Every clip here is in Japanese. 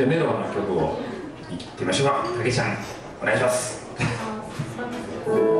じゃあメロンの曲をいってみましょうか。たけちゃんお願いします。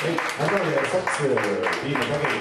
はい中でサックス B かけに